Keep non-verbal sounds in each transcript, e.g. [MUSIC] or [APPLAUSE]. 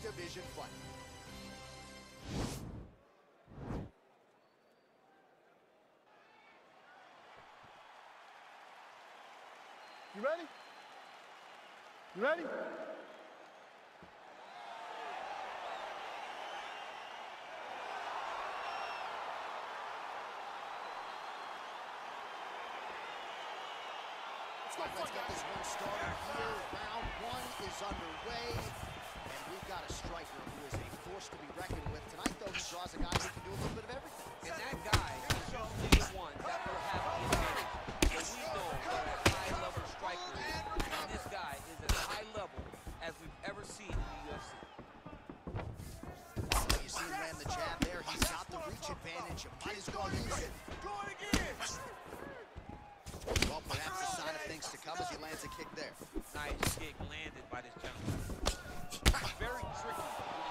division fight. You ready? You ready? Let's get this one started here. Round one is underway. And we've got a striker who is a force to be reckoned with. Tonight, though, he draws a guy who can do a little bit of everything. And that guy is the one that will have the advantage. And we know what a high-level striker is. And this guy is as high level as we've ever seen in the UFC. You see him land the jab there. He's got the reach advantage. You might as well use it. Well, perhaps a sign of things to come as he lands a kick there. Nice kick landed by this gentleman. Very tricky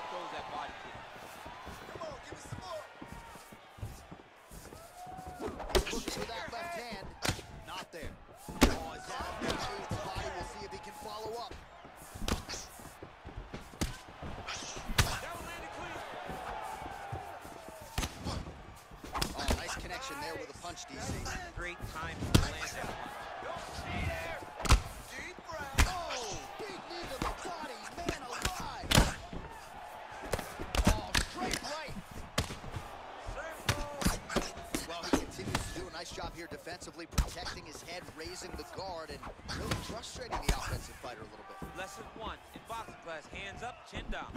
raising the guard, and really frustrating the offensive fighter a little bit. Lesson one in boxing class, hands up, chin down.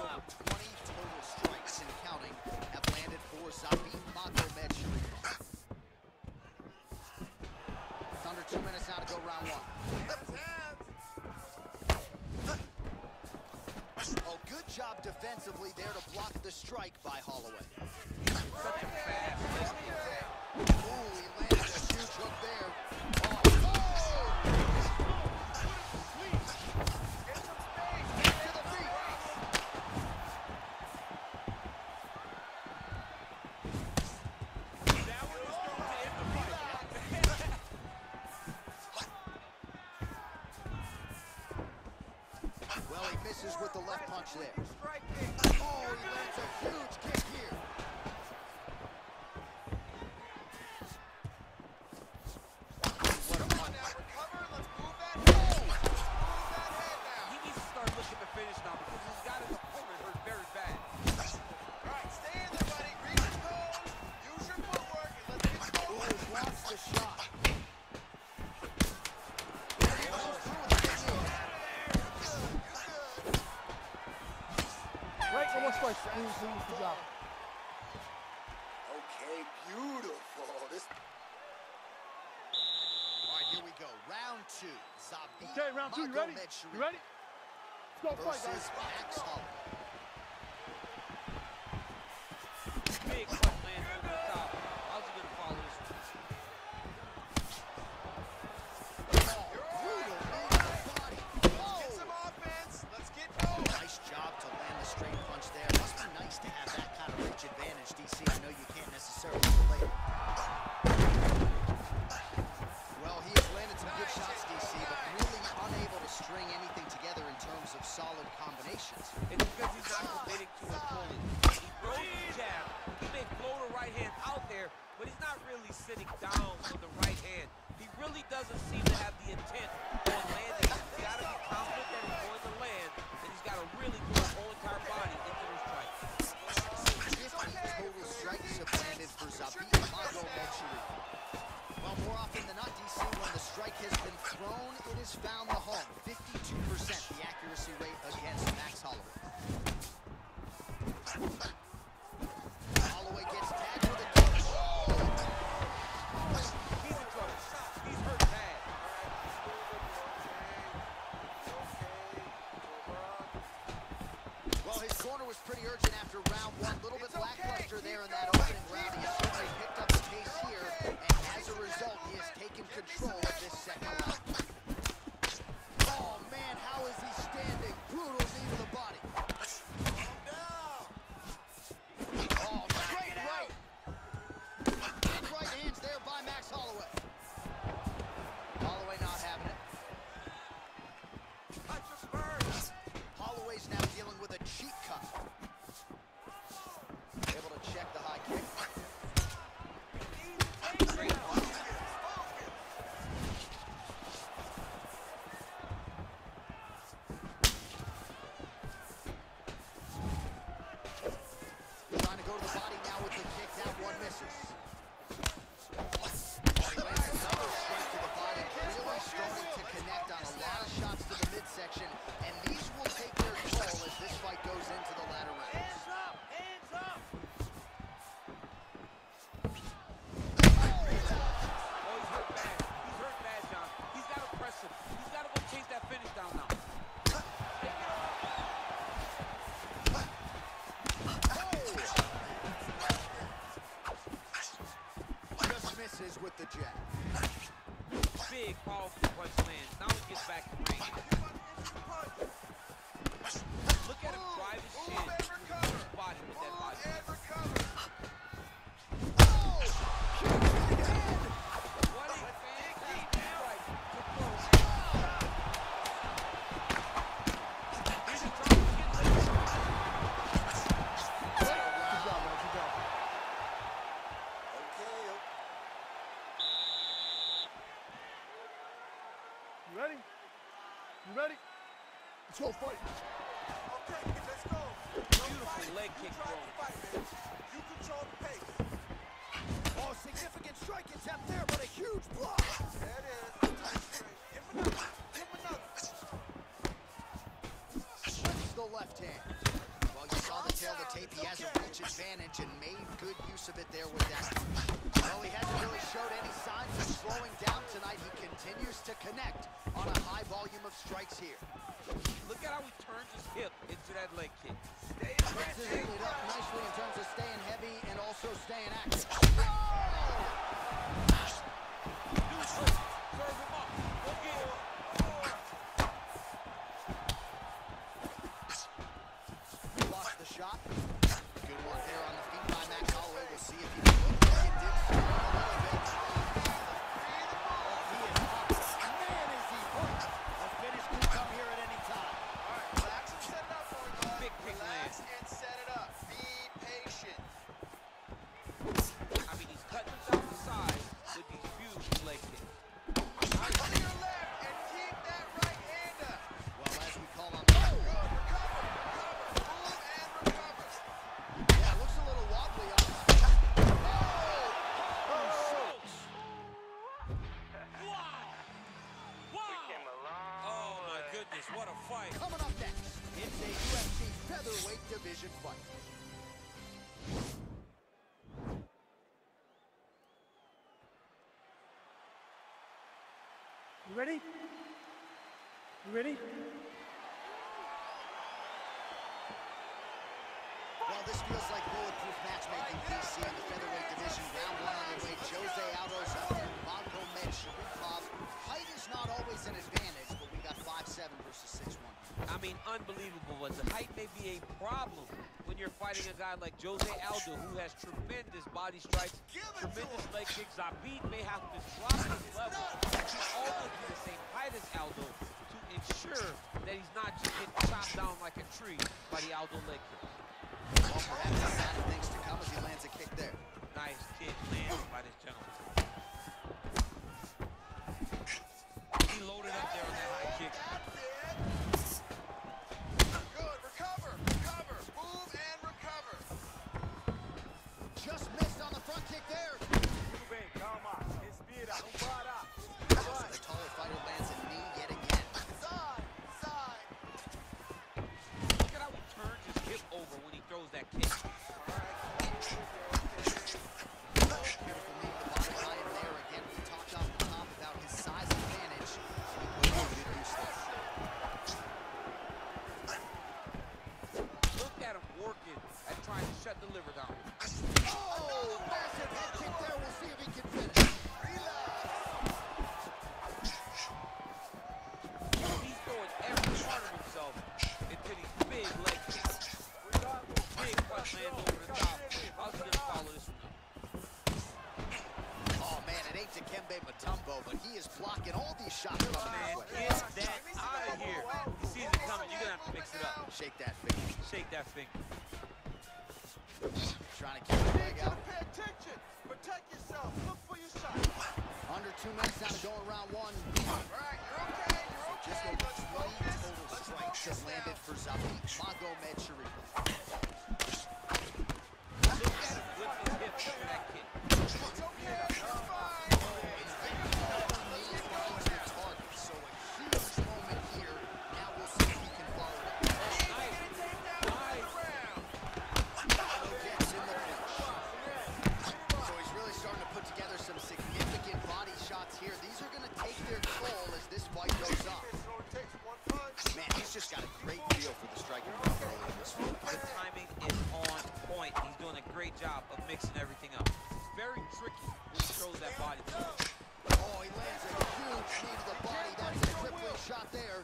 Over 20 total strikes and counting have landed for Zabit Magomedsharipov. It's under two minutes now to go round one. Oh, good job defensively there to block the strike by Holloway. Round two, you ready? You ready? Let's go fight, guys. Max Holloway. Big punch lands over the top. How's he gonna follow this one? Brutal knee to the body. Oh! Nice job to land the straight punch there. Must be nice to have that kind of reach advantage, DC. I know you can't necessarily relate. Well, he has landed some good shots, DC, but really unable to string anything together in terms of solid combinations. It's because he's not committing to his pulling. He throws the jab. He may float a right hand out there, but he's not really sitting down misses Let's go beautiful leg kick throw. Oh, significant strike attempt there, but a huge block. There it is. Give another. Give another. Swings the left hand. Well, you saw the tale of the tape. He has a reach advantage and made good use of it there with that. Well, he hasn't really showed any signs of slowing down tonight. He continues to connect on a high volume of strikes here. Look at how he turns his hip into that leg kick. It up nicely in terms of staying heavy and also staying active. You ready? You ready? Well, this feels like bulletproof matchmaking, DC, in the featherweight division. Round one underway. Jose Aldo's up there. Magomedsharipov. Height is not always an advantage, but we got 5'7 versus 6'1. I mean, unbelievable, but the height may be a problem when you're fighting a guy like Jose Aldo, who has tremendous body strikes, tremendous leg kicks. Zabit may have to drop his level to almost be the same height as Aldo to ensure that he's not just getting chopped down like a tree by the Aldo leg kick. Well, perhaps a sign of things to come as he lands a kick there. Nice kick lands by this gentleman. He loaded up there here, these are going to take their toll as this fight goes on. Man, he's just got a great feel for the striking power in this one. The timing is on point. He's doing a great job of mixing everything up. It's very tricky when he throws that body. Oh, he lands a huge knee to the body. That's a crippling shot there.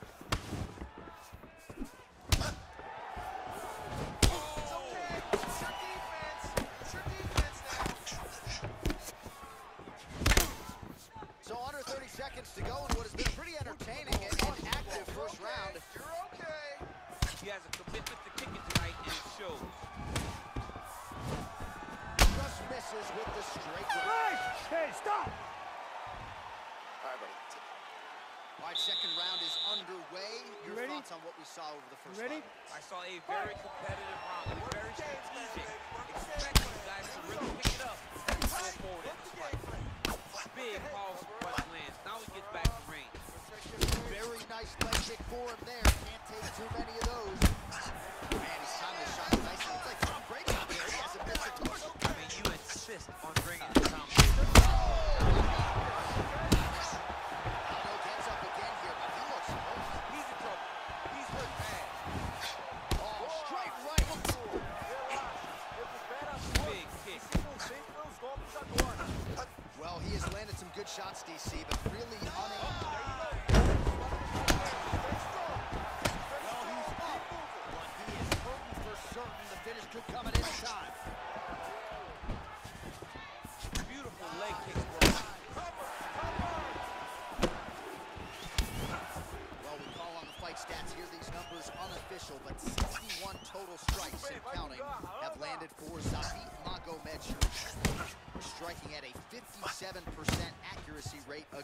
Shields. Just misses with the straight. Hey, stop! All right, buddy. All right, second round is underway. Your ready? thoughts on what we saw over the first you ready? Round. I saw a very competitive round. Very strategic. Expect these guys to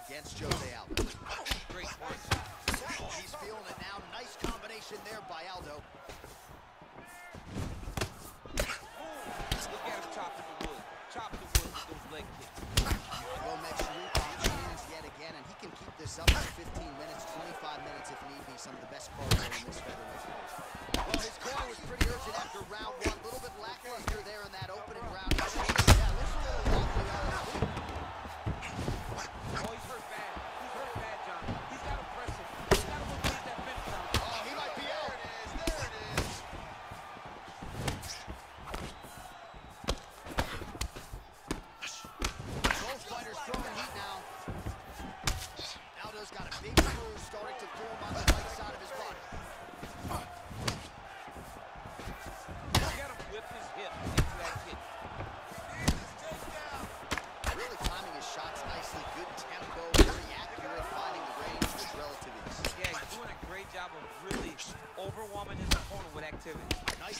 against Jose Aldo.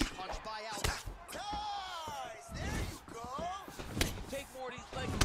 Punch by Allen. Nice! There you go! Take Morty's leg.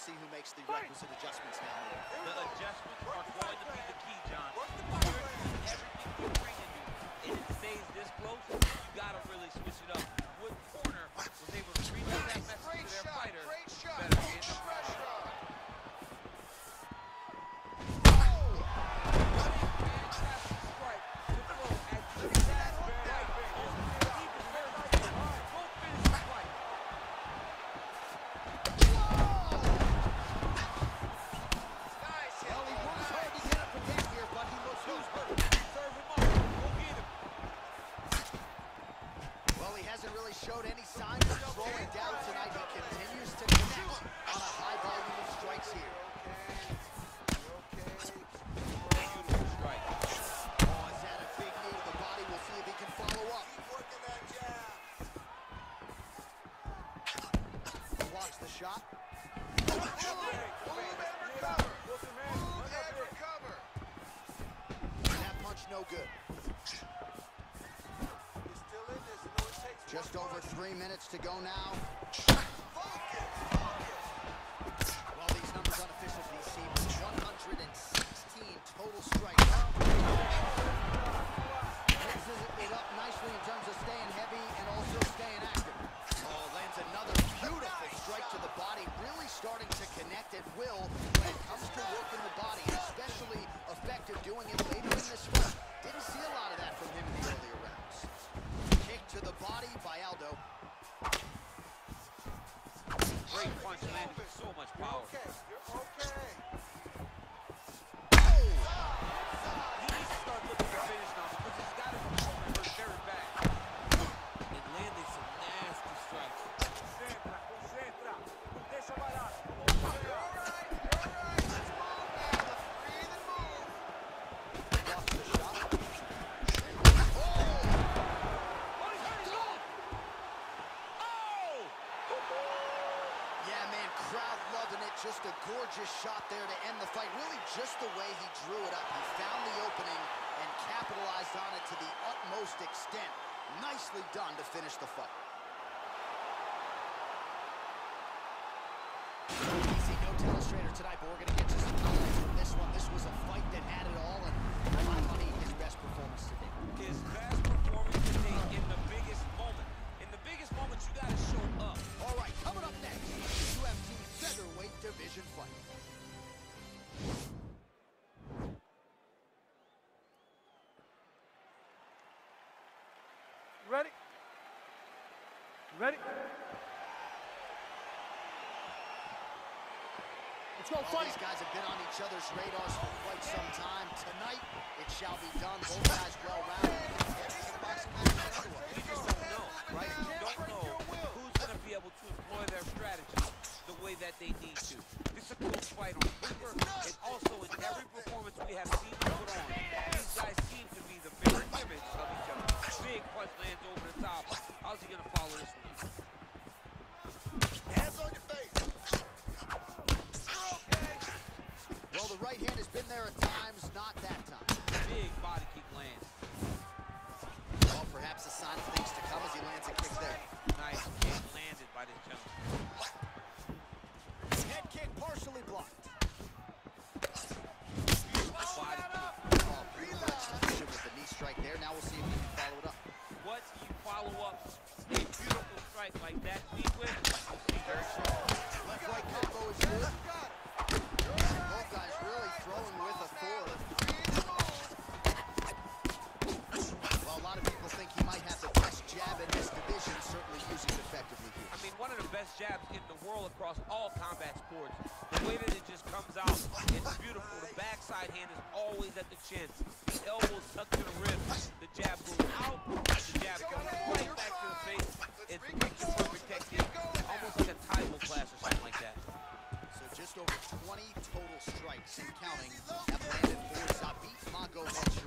see who makes the requisite adjustments now. The adjustments are going to be the key to go now. Just a gorgeous shot there to end the fight. Really just the way he drew it up. He found the opening and capitalized on it to the utmost extent. Nicely done to finish the fight. Easy, no telestrator tonight, but we're going to get you some highlights from this one. This was a fight that had it all, and in my money, his best performance today. His best performance today in the biggest moment. In the biggest moment, you got to Ready? Let's go, fight. These guys have been on each other's radars for quite some time. Tonight, it shall be done. Both guys well-rounded. You don't know, right? You don't know who's going to be able to employ their strategy the way that they need to. This is a cool fight on paper, and also in every performance we have seen put on. These guys seem to be the very image of each other. Big punch lands over the top. How's he going to follow this one? counting, have landed for Zabit Mako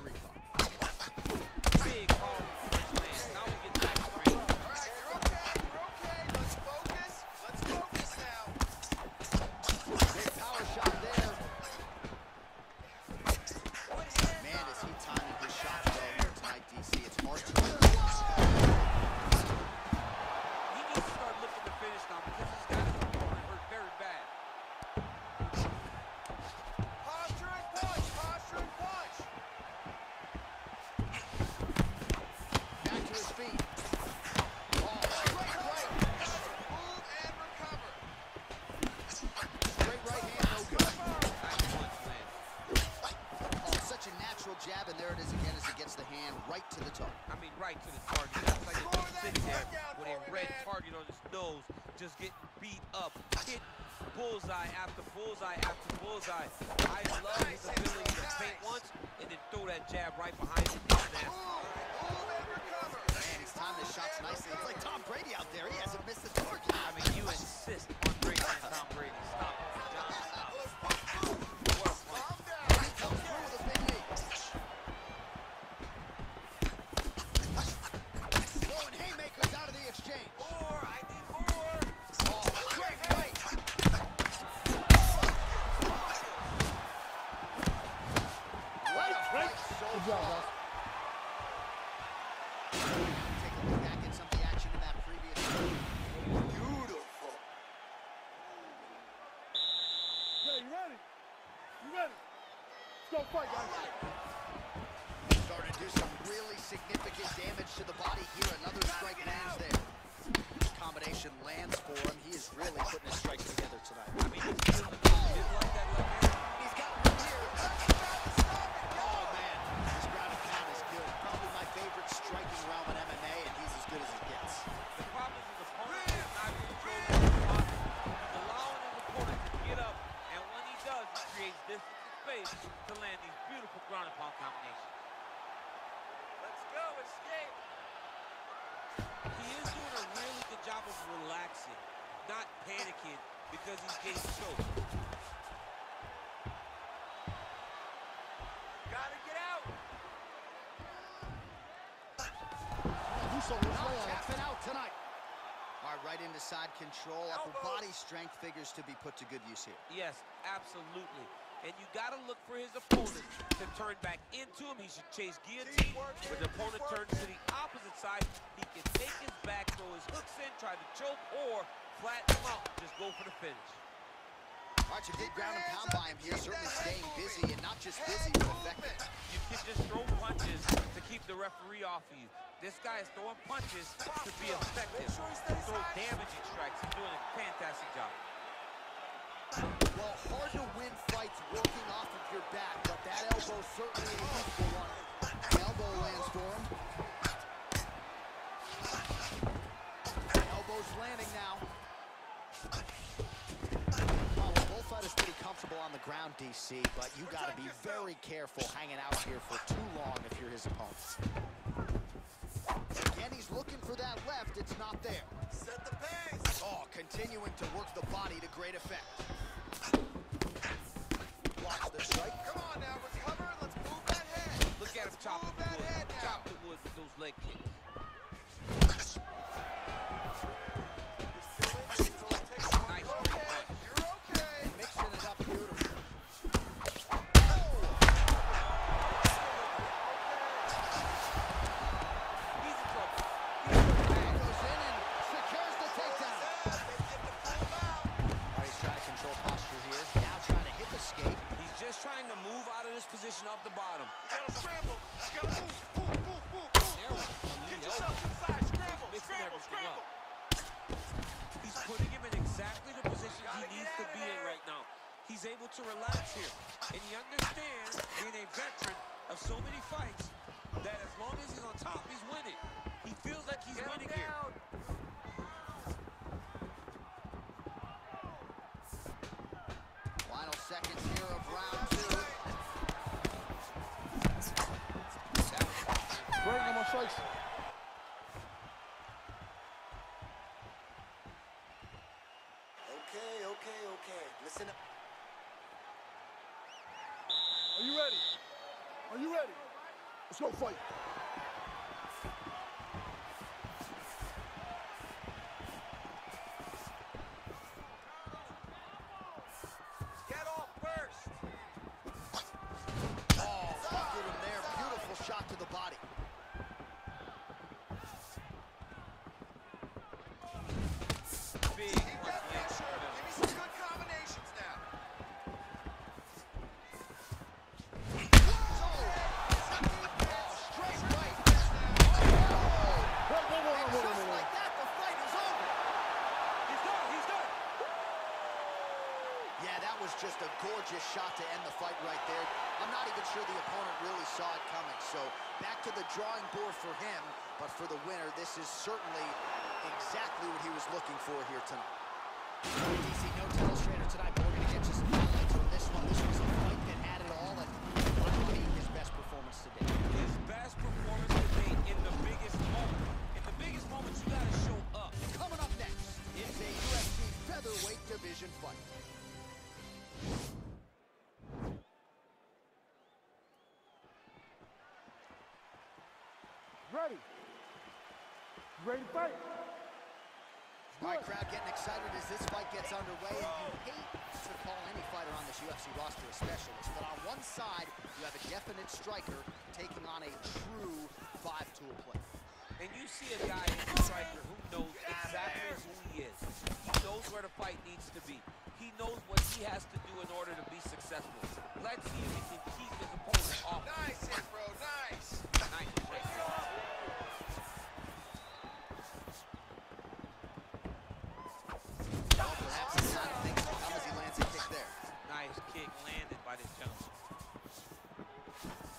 after bullseye. I love his ability to feint once and then throw that jab right behind him. Man, he's timed his shots nicely. It's like Tom Brady out there. He hasn't missed a target. I mean, you insist on Brady and Tom Brady. Stop it. John, stop it. What a play. He comes through with a big knee. Throwing haymakers out of the exchange. More, I need more. Oh, great fight. What a Great. fight so Good job, far. guys. Take a look back at some of the action in that previous round. Beautiful. Yeah, you ready? You ready? Let's go fight, guys. Starting to do some really significant damage to the body here. Another strike lands there. Combination lands for him. He is really putting his strikes together tonight. I mean, he didn't like that left hand. He's got one here. Oh, man. This ground and pound is good. Probably my favorite striking realm in MMA, and he's as good as it gets. The problem is his opponent is not controlling his body. He's allowing his opponent to get up, and when he does, he creates distance and space to land these beautiful ground and pound combinations. Let's go, escape. He is doing job of relaxing, not panicking because he's getting choked. Gotta get out. Do so which on it. Tapping out tonight. All right, right into side control. Upper body strength figures to be put to good use here. Yes, absolutely. And you got to look for his opponent to turn back into him. He should chase guillotine. When the opponent turns to the opposite side, he can take his back, throw his hooks in, try to choke, or flatten him out. Just go for the finish. All right, some good ground and pound by him here. Certainly staying busy, and not just busy, but effective. You can just throw punches to keep the referee off of you. This guy is throwing punches to be effective, to throw damaging strikes. He's doing a fantastic job. Well, hard to win fights working off of your back, but that elbow certainly a useful one. Elbow lands for him. Elbow's landing now. Well, both fighters pretty comfortable on the ground, DC, but you got to be very careful hanging out here for too long if you're his opponent. Again, he's looking for that left. It's not there. Set the pace. Oh, continuing to work the body to great effect. Blocks the strike. Come on now, recover. Let's move that head. Look at him chop the Move that head exactly the position he needs to be in right now. He's able to relax here. And he understands, being a veteran of so many fights, that as long as he's on top, he's winning. He feels like he's winning here. Final seconds here of round two. Break on my strikes. Okay, okay, okay. Listen up. Are you ready? Are you ready? Let's go fight. Get off first. Oh, buckled him there. Beautiful to the body. Ready to fight? My crowd getting excited as this fight gets underway. And you hate to call any fighter on this UFC roster a specialist, but on one side, you have a definite striker taking on a true five-tool player. And you see a guy in the striker who knows exactly who he is. He knows where the fight needs to be. He knows what he has to do in order to be successful. Let's see if he can keep his opponent off. Nice hit, bro. Nice. Nice shake. Well, perhaps a sign of things to come as he lands a kick there. Nice kick landed by this gentleman.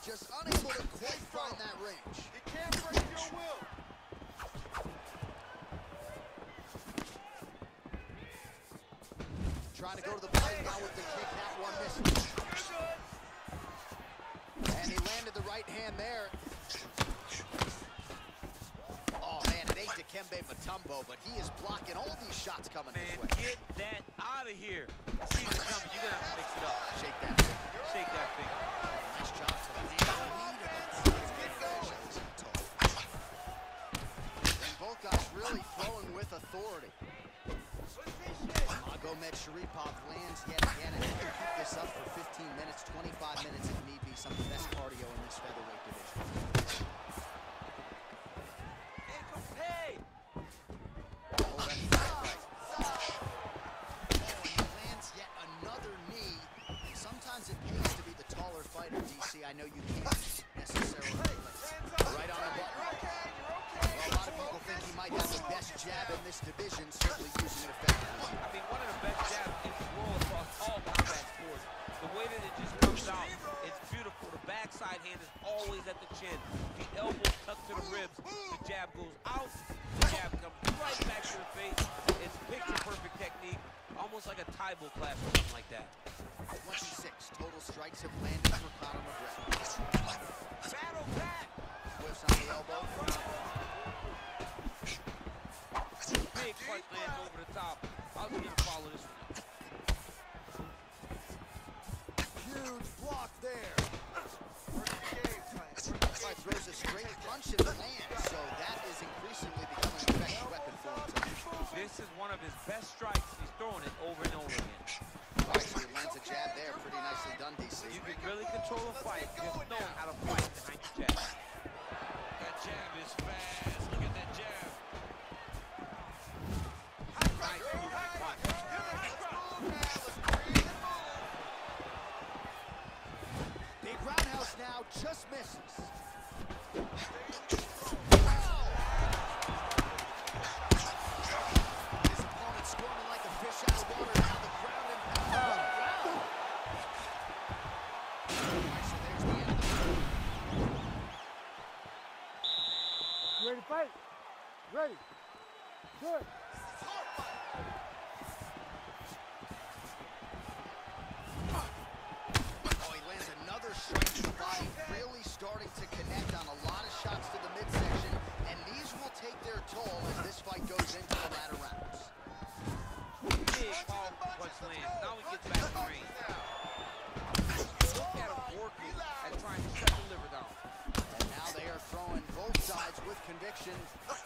Just unable to quite find that range. He can't break your will. Trying to go to the plate now with the kick. That one missed. And he landed the right hand there. Oh, man, it ain't Dikembe Mutombo, but he is blocking all these shots coming Man, his way. get that out of here. See coming. You're gonna have to mix it up. Shake that. Shake that finger. Nice job to land the lead against this division. And both guys really throwing with authority. Magomedsharipov lands yet again, and can keep this up for 15 minutes, 25 minutes if need be. Some of the best cardio in this featherweight division. Oh, that's right. Oh, and he lands yet another knee. Sometimes it pays to be the taller fighter, DC. I know you can't necessarily. Right on the button. Well, a lot of people think he might have the best jab in this division, certainly using it effectively. I mean, one of the best jabs in the world across all combat sports. The way that it just comes out, it's beautiful. The backside hand is always at the chin. The elbow tucked to the ribs. The jab goes out. The jab comes right back to the face. It's picture perfect technique, almost like a Tae Bo class or something like that. 26 total strikes have landed for Conor McGregor. Battle back. Whiffs on the elbow. Big punch lands over the top. I'll just follow this one. Huge block there. Right, throws a straight punch and lands, so that is increasingly becoming an effective weapon for him. This is one of his best strikes. He's throwing it over and over again. Right, so he lands a jab there. Pretty nicely done, DC. You can really control a fight just knowing how to fight with conviction. [LAUGHS]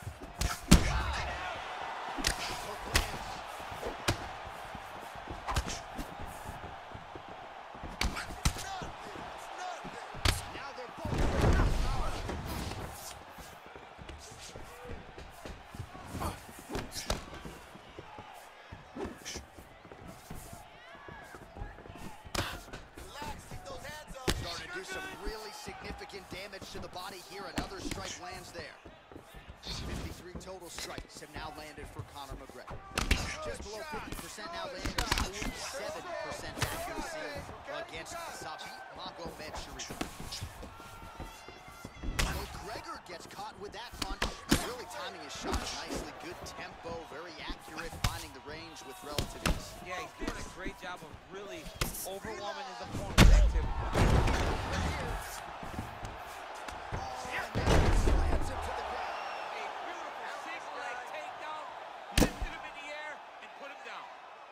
and put him down.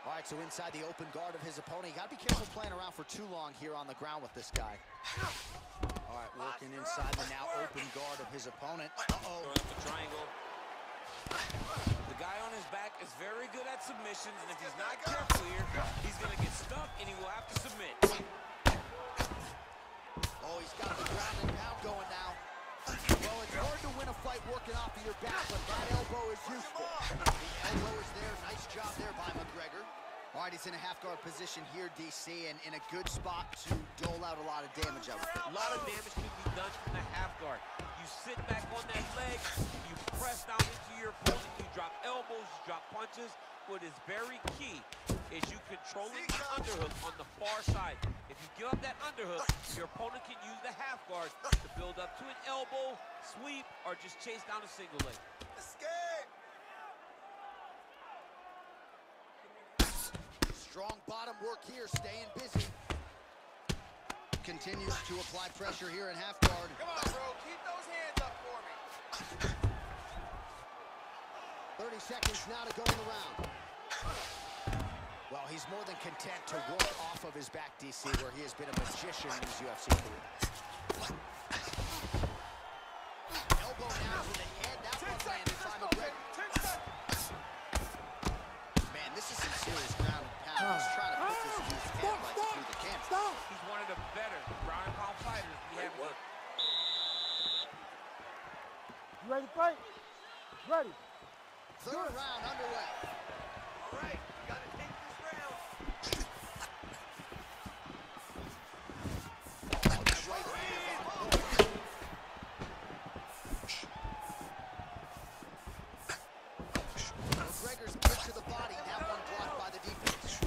All right, so inside the open guard of his opponent. You got to be careful playing around for too long here on the ground with this guy. All right, working inside the now open guard of his opponent. Uh-oh. Throwing up the triangle. The guy on his back is very good at submissions, and if he's not careful here, he's going to get stuck and he will have to submit. Oh, he's got the ground and pound going now. Well, it's hard to win a fight working off of your back, but that elbow is useful. The elbow is there. Nice job there by McGregor. All right, he's in a half guard position here, DC, and in a good spot to dole out a lot of damage, I would think. A lot of damage can be done from the half guard. You sit back on that leg, you press down into your opponent, you drop elbows, you drop punches. What is very key is you controlling the underhook on the far side. If you give up that underhook, your opponent can use the half guard to build up to an elbow, sweep, or just chase down a single leg. Escape! Strong bottom work here, staying busy. Continues to apply pressure here in half guard. Come on, bro. Keep those hands up for me. 30 seconds now to go in the round. Well, he's more than content to work off of his back, DC, where he has been a magician in his UFC career. Elbow now to the head. That Ten one landed by McGregor. baby. Ten seconds. Man, this is some serious ground and pound. He's oh. trying to put this dude's oh. Stop, headlights through the camera. stop. He's one of the better ground and pound fighters we have. in- You ready to fight? Ready. Third round underway. All right, you gotta take this round. That right hand is on point. McGregor's kick to the body. That one blocked by the defense.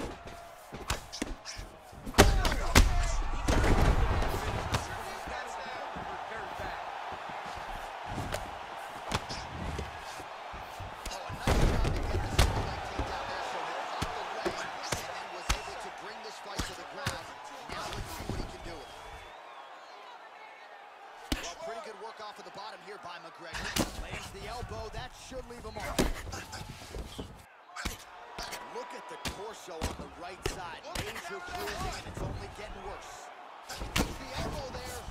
Very bad. Oh, a nice job to get the single leg takedown there. So he caught the leg and then was able to bring this fight to the ground. Now let's see what he can do with it. Well, pretty good work off of the bottom here by McGregor. Lands the elbow. That should leave him off. Look at the torso on the right side. Major bruising, and it's only getting worse. The elbow there.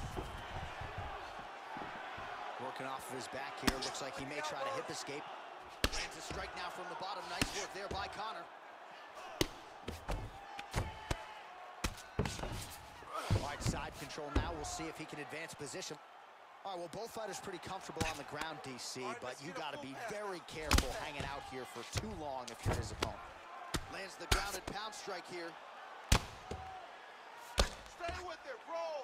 Working off of his back here. Looks like he may try to hip escape. Lands a strike now from the bottom. Nice work there by Conor. All right, side control now. We'll see if he can advance position. All right, well, both fighters pretty comfortable on the ground, DC, but you got to be very careful hanging out here for too long if you're his opponent. Lands the grounded pound strike here. Stay with it, roll.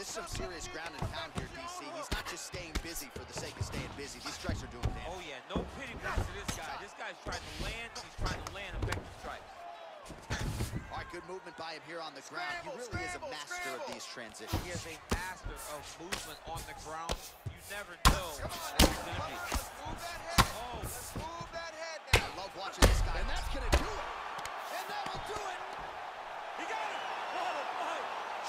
Man, this is some serious ground and pound here, DC. He's not just staying busy for the sake of staying busy. These strikes are doing damage. Oh yeah, no pity party to this guy. This guy's trying to land, he's trying to land effective strikes. All right, good movement by him here on the ground. He Scramble, really is a scramble, master of these transitions. He is a master of movement on the ground. You never know Come what on, he's come gonna be. let's move that head. Oh, Let's move that head I love watching this guy, and that's gonna do it. And that'll do it. he got it!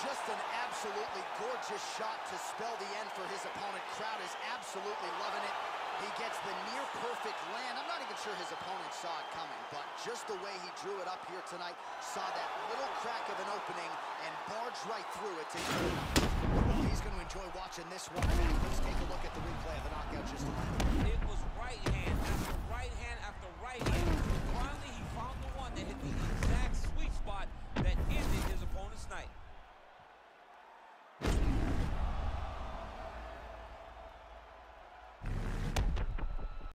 Just an absolutely gorgeous shot to spell the end for his opponent. Crowd is absolutely loving it. He gets the near perfect land. I'm not even sure his opponent saw it coming, but just the way he drew it up here tonight, saw that little crack of an opening and barged right through it to well, He's going to enjoy watching this one. Let's take a look at the replay of the knockout just a minute. It was right hand after right hand after right hand. Finally, he found the one that hit the exact sweet spot that ended his opponent's night.